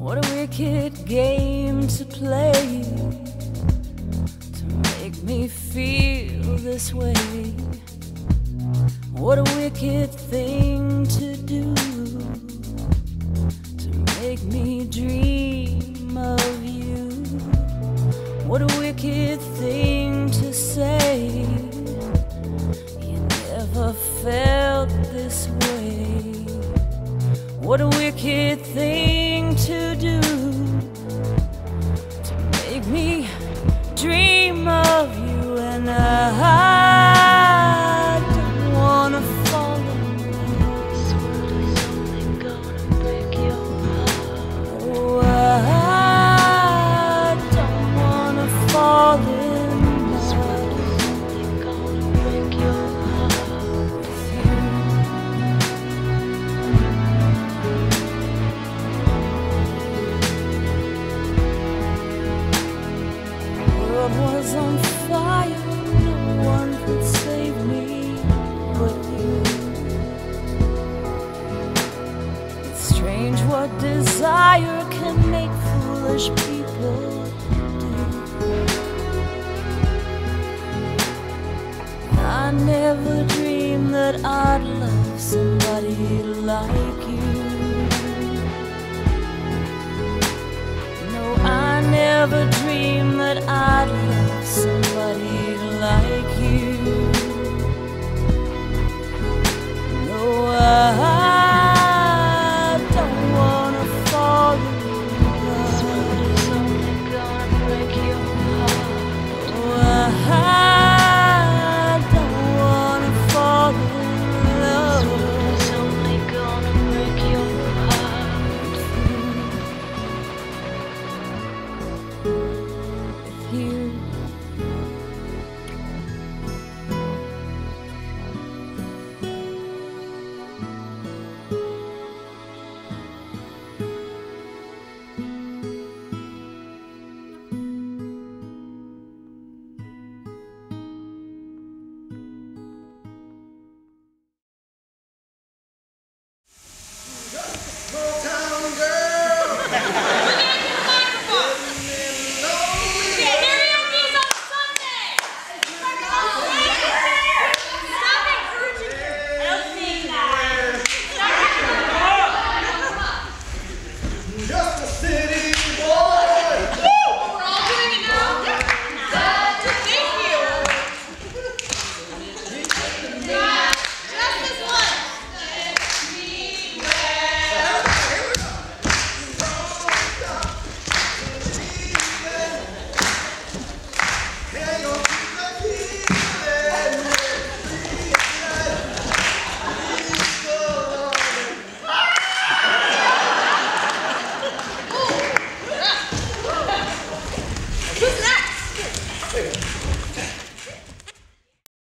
What a wicked game to play to make me feel this way. What a wicked thing to do to make me dream of you. What a wicked thing to say. You never felt this way. What a wicked thing was on fire, no one could save me but you. It's strange what desire can make foolish people do. I never dreamed that I'd love somebody like you. No, I never heart.